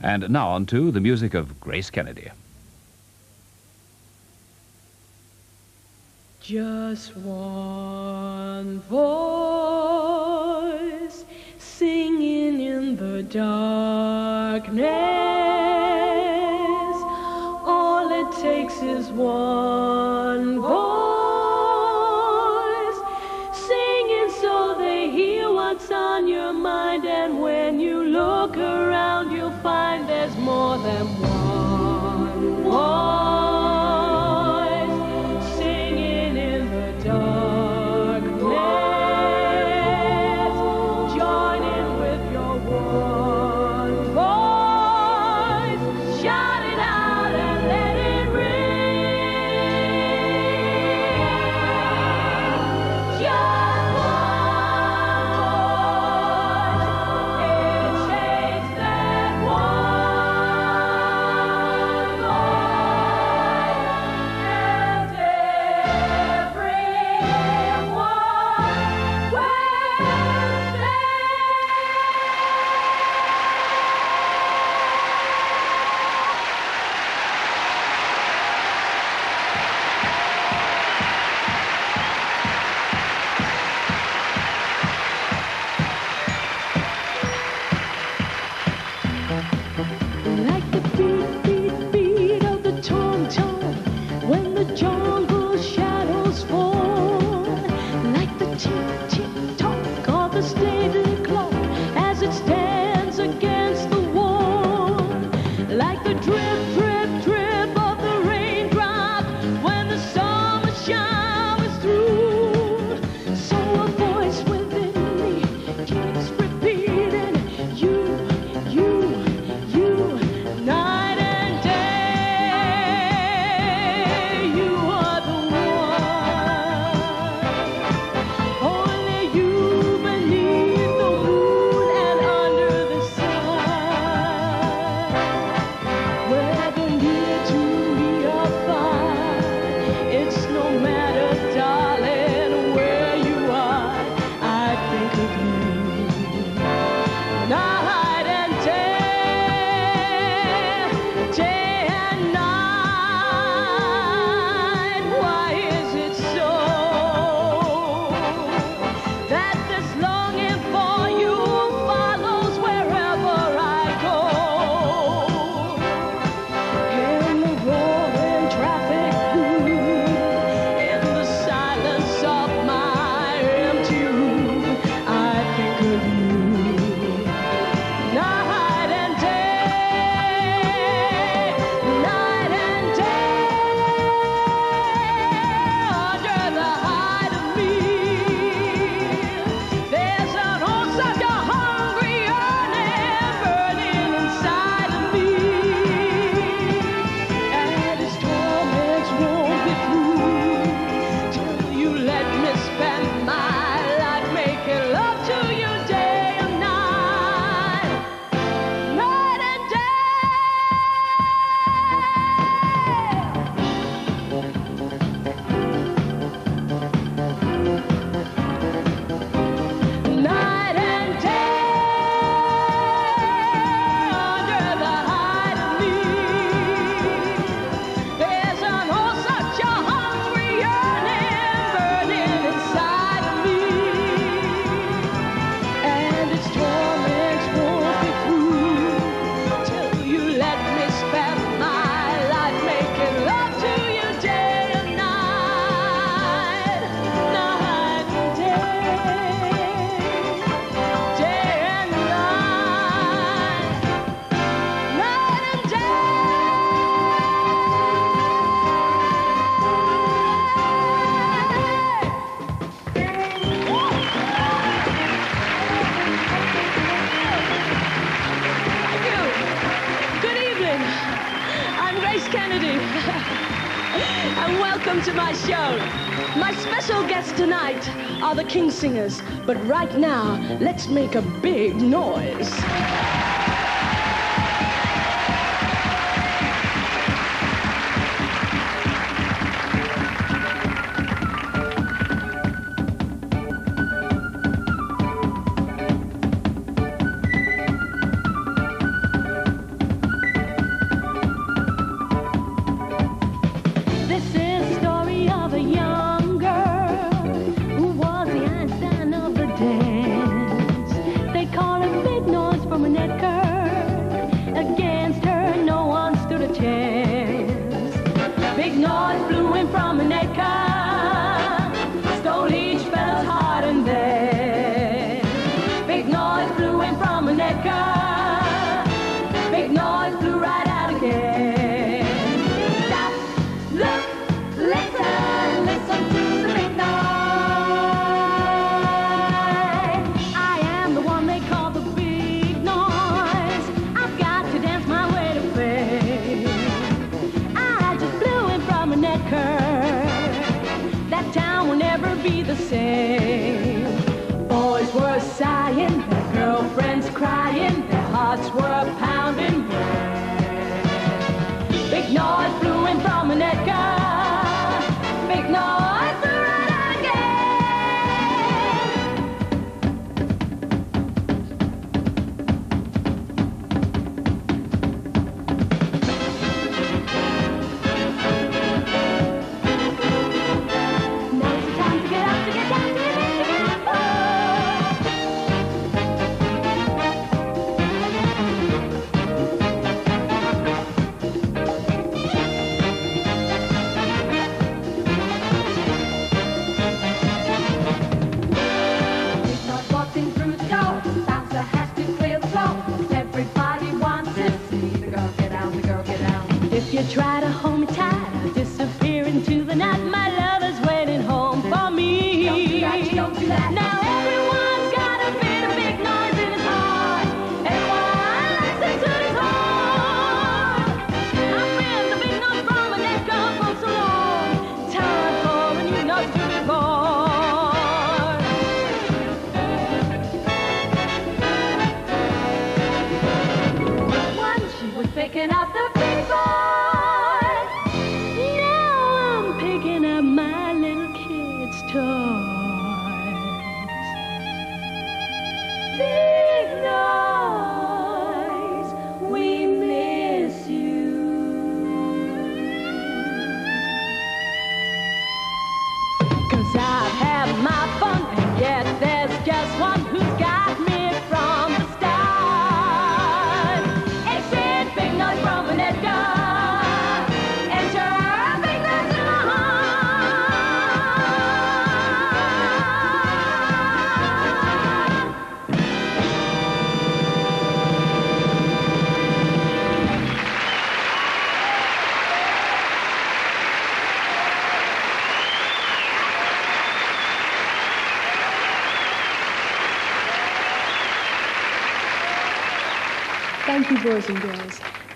And now on to the music of Grace Kennedy. Just one voice singing in the darkness. All it takes is one voice. King's singers, but right now, let's make a big noise.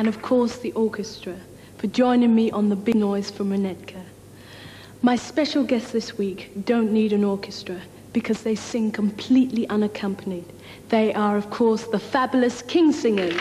and of course the orchestra for joining me on the big noise from Renetka. My special guests this week don't need an orchestra because they sing completely unaccompanied. They are, of course, the fabulous King's Singers.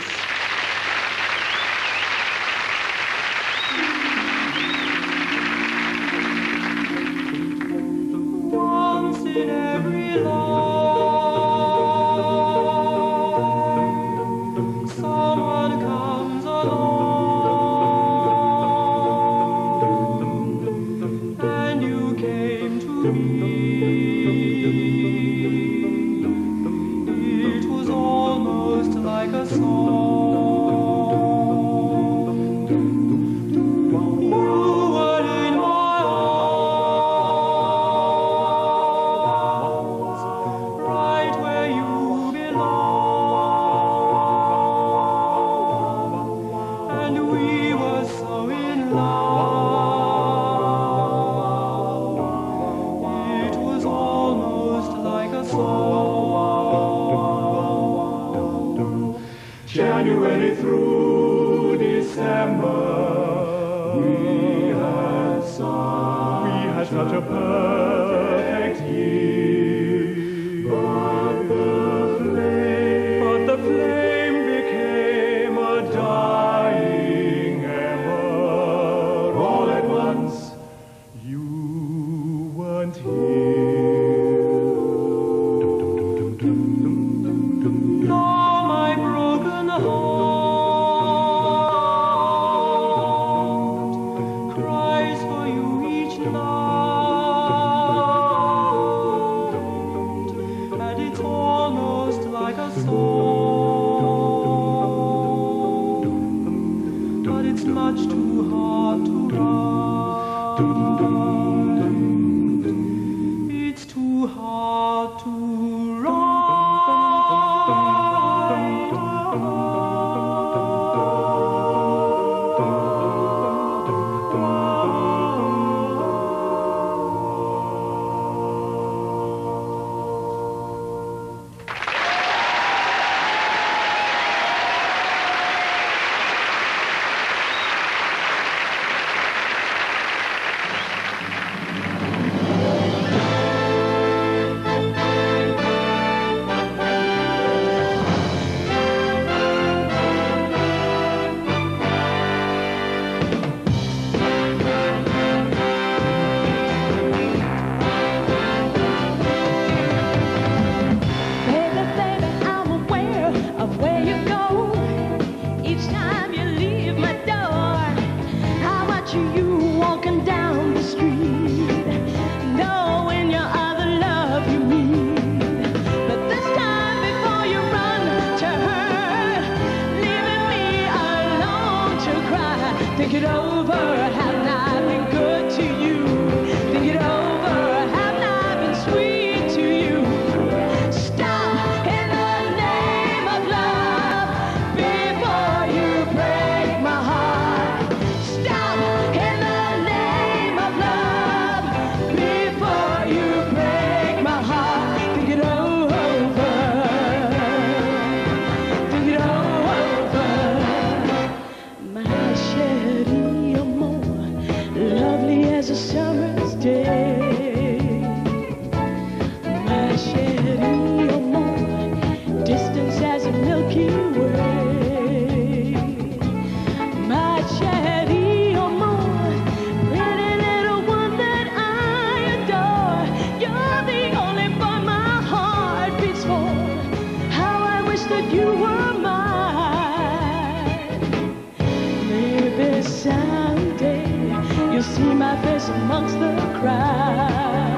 my face amongst the crowd.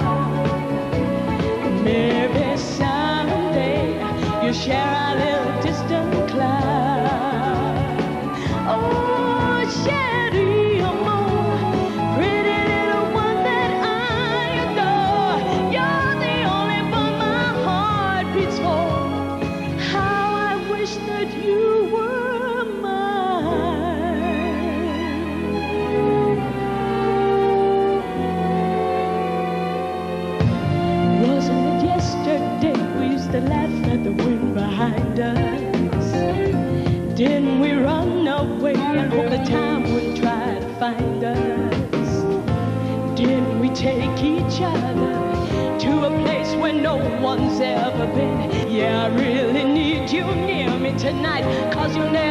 Maybe someday you share a little. Didn't we run away all the time when try to find us? Didn't we take each other to a place where no one's ever been? Yeah, I really need you near me tonight, cause you'll never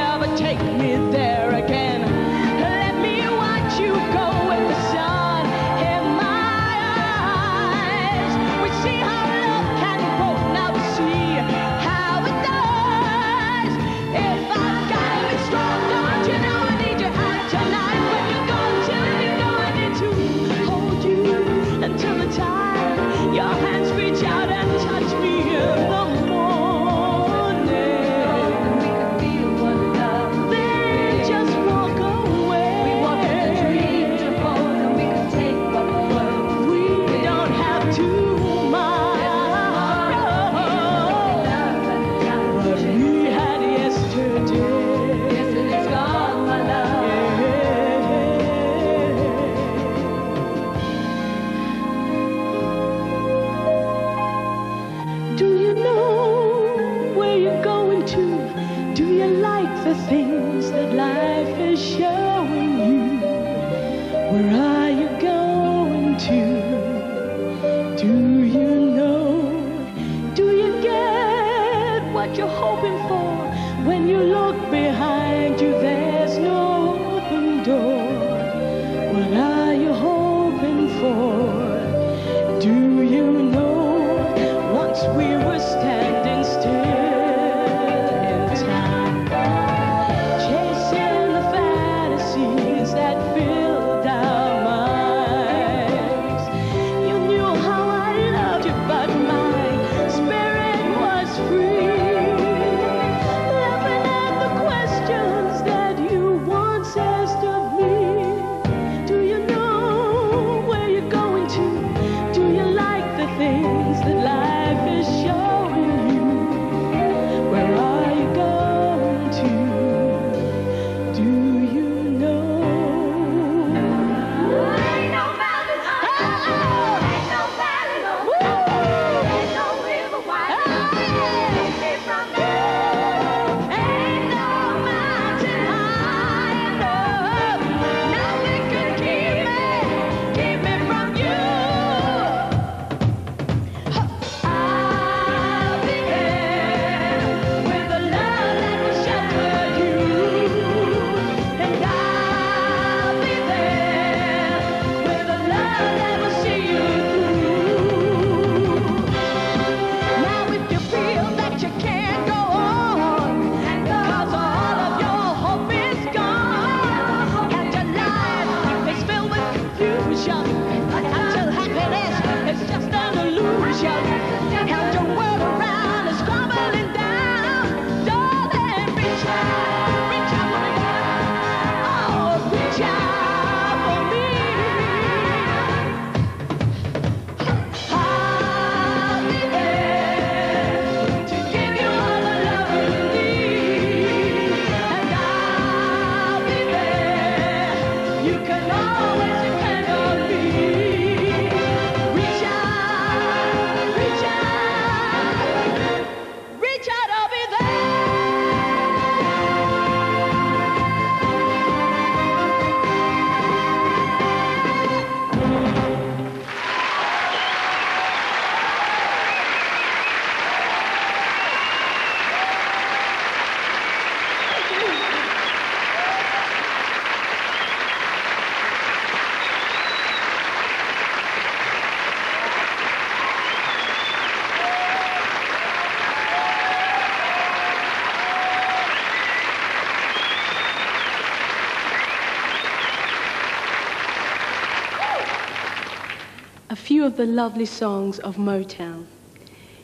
the lovely songs of Motown.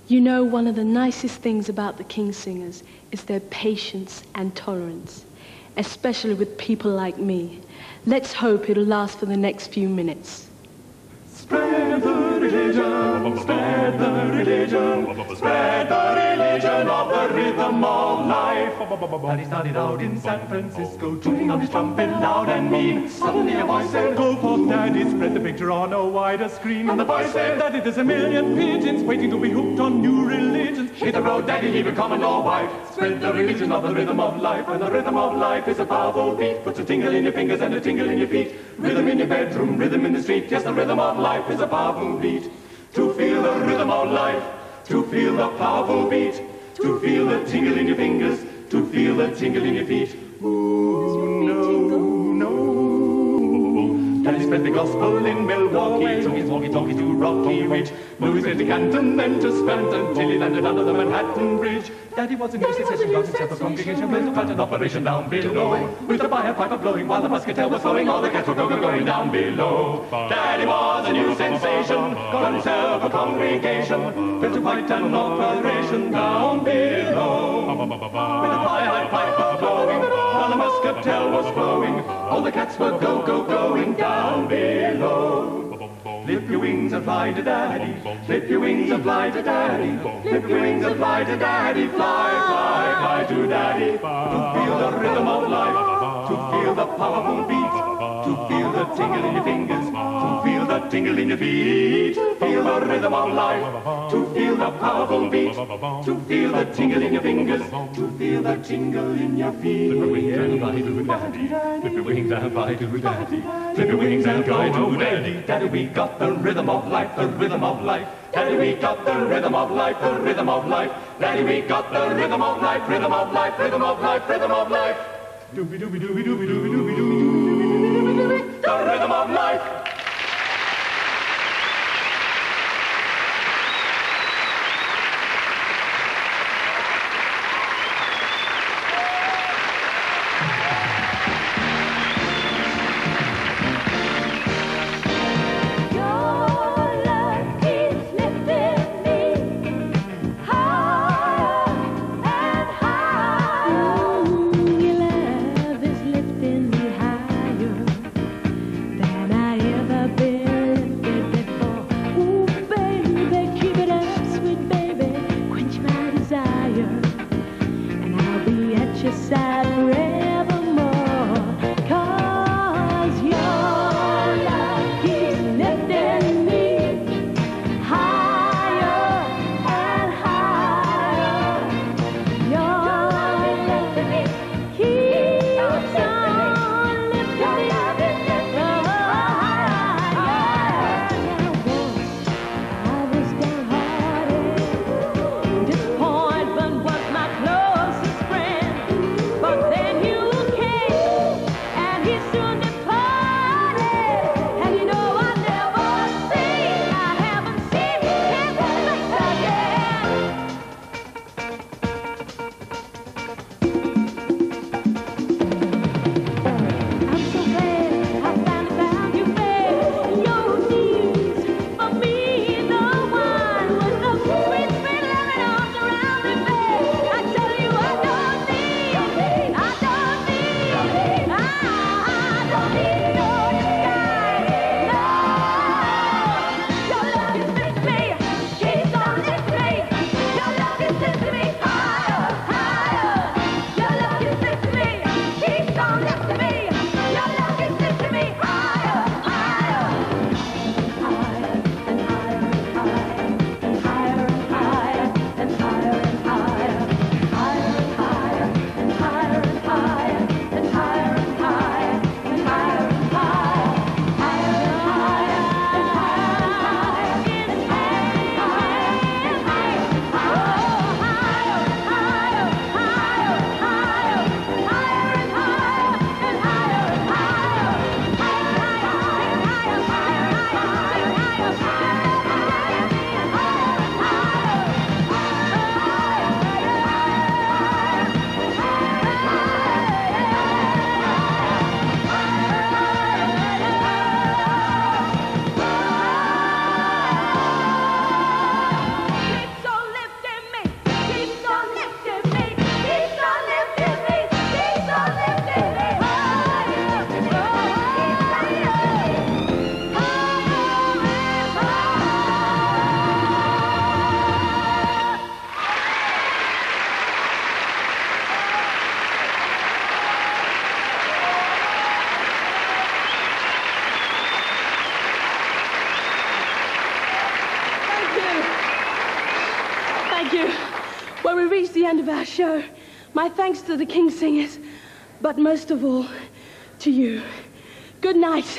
You know, one of the nicest things about the King's Singers is their patience and tolerance, especially with people like me. Let's hope it'll last for the next few minutes. Spread religion, spread the religion, spread the religion of the rhythm of life. And he started out in San Francisco, tuning on his trumpet loud and mean. Suddenly a voice said, Go forth, Daddy, spread the picture on a wider screen. And the voice said, Daddy, there's a million pigeons waiting to be hooked on new religions. Hit the road, Daddy, leave a commodore wife. Spread the religion of the rhythm of life. And the rhythm of life is a powerful beat. Puts a tingle in your fingers and a tingle in your feet. Rhythm in your bedroom, rhythm in the street. Yes, the rhythm of life is a powerful beat. To feel the rhythm of life. To feel the powerful beat. To feel the tingle in your fingers. To feel the tingle in your feet. Ooh, no, no. Daddy spread the gospel in Milwaukee. Took his walkie-talkie to Rocky Ridge. Went to Canton, then to Scranton, till he landed under the Manhattan Bridge. Daddy was a new sensation, got himself a congregation, went to plant an operation down below. With the fire pipe blowing while the muscatel was flowing, all the cats were go-go going down below. Daddy was a new sensation, got himself a congregation, built a quite an operation down below. With the fire pipe blowing while the muscatel was flowing, all the cats were go-go going down below. Flip your wings and fly to daddy. Flip your wings and fly to daddy. Flip your wings and fly to daddy. Fly, fly, fly to daddy. To feel the rhythm of life. To feel the powerful beat. To feel the tingle in your fingers. To feel the tingle in your feet. To feel the rhythm of life. To feel the powerful beat. To feel the tingle in your fingers. To feel the tingle in your feet. Flip your wings and fly to daddy. Flip your wings and fly to daddy. Flip your wings and fly to daddy. Daddy, we got the rhythm of life, the rhythm of life. Daddy, we got the rhythm of life, the rhythm of life. Daddy, we got the rhythm of life, rhythm of life, rhythm of life, rhythm of life. Doobie doobie doobie doobie doobie doobie. thanks to the King's Singers, but most of all to you. Good night.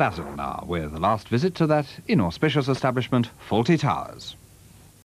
Basil now with a last visit to that inauspicious establishment, Fawlty Towers.